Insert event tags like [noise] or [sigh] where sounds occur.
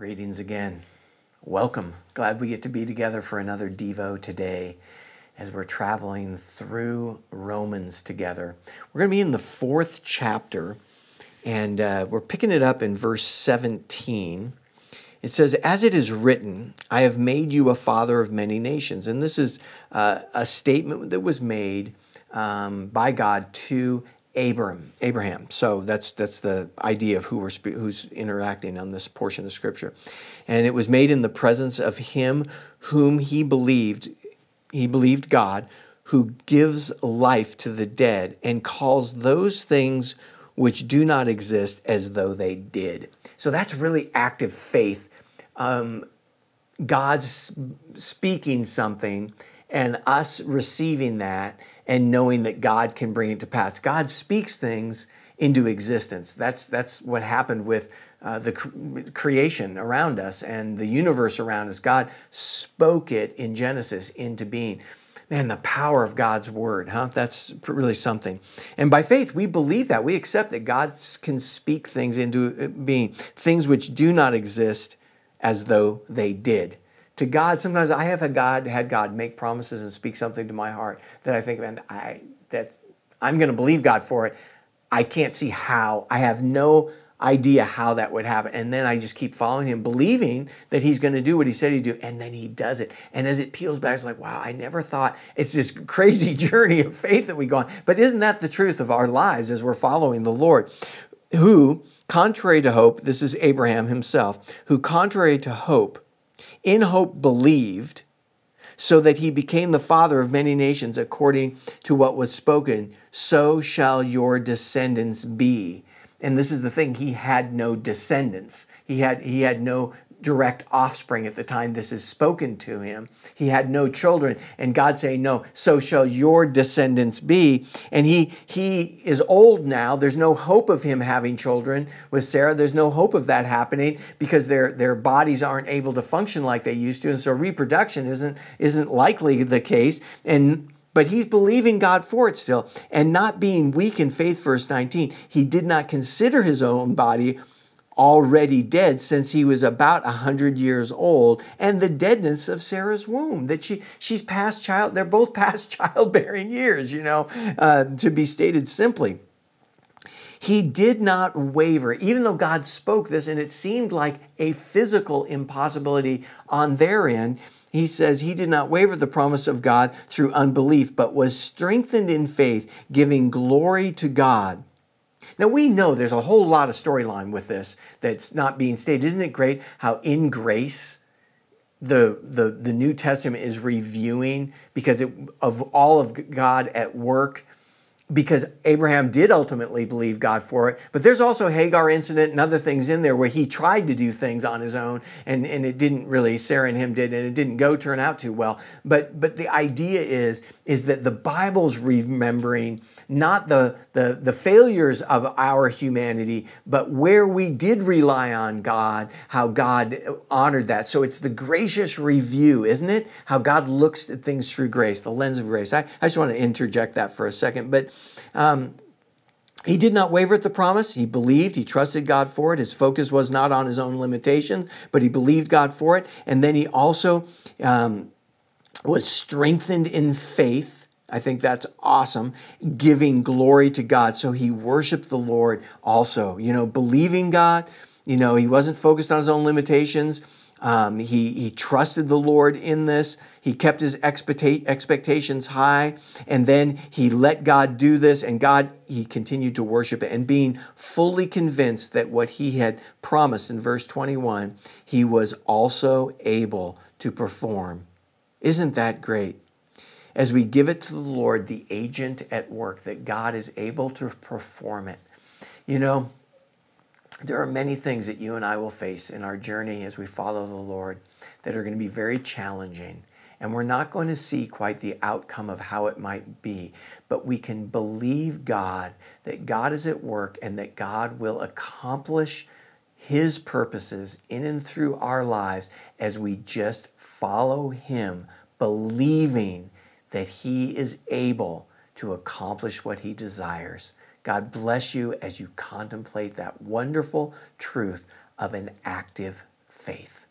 Greetings again. Welcome. Glad we get to be together for another Devo today as we're traveling through Romans together. We're going to be in the fourth chapter, and uh, we're picking it up in verse 17. It says, As it is written, I have made you a father of many nations. And this is uh, a statement that was made um, by God to Abram, Abraham. So that's that's the idea of who we're who's interacting on this portion of scripture. And it was made in the presence of him whom he believed, he believed God, who gives life to the dead and calls those things which do not exist as though they did. So that's really active faith. Um, God's speaking something and us receiving that and knowing that God can bring it to pass. God speaks things into existence. That's, that's what happened with uh, the cr- creation around us and the universe around us. God spoke it in Genesis into being. Man, the power of God's word, huh? That's really something. And by faith, we believe that. We accept that God can speak things into uh, being, things which do not exist as though they did to God, sometimes I have had God had God make promises and speak something to my heart that I think, man, I that I'm going to believe God for it. I can't see how. I have no idea how that would happen. And then I just keep following him, believing that he's going to do what he said he'd do. And then he does it. And as it peels back, it's like, wow, I never thought it's this crazy [laughs] journey of faith that we go on. But isn't that the truth of our lives as we're following the Lord? Who, contrary to hope, this is Abraham himself, who, contrary to hope, in hope believed, so that he became the father of many nations according to what was spoken, so shall your descendants be. And this is the thing, he had no descendants. He had, he had no direct offspring at the time this is spoken to him. He had no children, and God saying, No, so shall your descendants be. And he he is old now. There's no hope of him having children with Sarah. There's no hope of that happening because their their bodies aren't able to function like they used to. And so reproduction isn't isn't likely the case. And but he's believing God for it still. And not being weak in faith, verse 19, he did not consider his own body already dead since he was about a hundred years old, and the deadness of Sarah's womb that she she's past child. They're both [laughs] past childbearing years, you know, uh, to be stated simply. He did not waver, even though God spoke this, and it seemed like a physical impossibility on their end. He says he did not waver the promise of God through unbelief, but was strengthened in faith, giving glory to God now we know there's a whole lot of storyline with this that's not being stated. Isn't it great how in grace the, the, the New Testament is reviewing because it, of all of God at work because Abraham did ultimately believe God for it. But there's also Hagar incident and other things in there where he tried to do things on his own and, and it didn't really, Sarah and him did, and it didn't go turn out too well. But but the idea is, is that the Bible's remembering not the, the, the failures of our humanity, but where we did rely on God, how God honored that. So it's the gracious review, isn't it? How God looks at things through grace, the lens of grace. I, I just want to interject that for a second. But um, he did not waver at the promise. He believed, he trusted God for it. His focus was not on his own limitations, but he believed God for it. And then he also um, was strengthened in faith. I think that's awesome, giving glory to God. So he worshiped the Lord also, you know, believing God. You know, he wasn't focused on his own limitations um, he, he trusted the Lord in this. He kept his expectations high. And then he let God do this, and God, he continued to worship it. And being fully convinced that what he had promised in verse 21, he was also able to perform. Isn't that great? As we give it to the Lord, the agent at work, that God is able to perform it. You know, there are many things that you and I will face in our journey as we follow the Lord that are going to be very challenging. And we're not going to see quite the outcome of how it might be, but we can believe God that God is at work and that God will accomplish His purposes in and through our lives as we just follow Him, believing that He is able to accomplish what He desires. God bless you as you contemplate that wonderful truth of an active faith.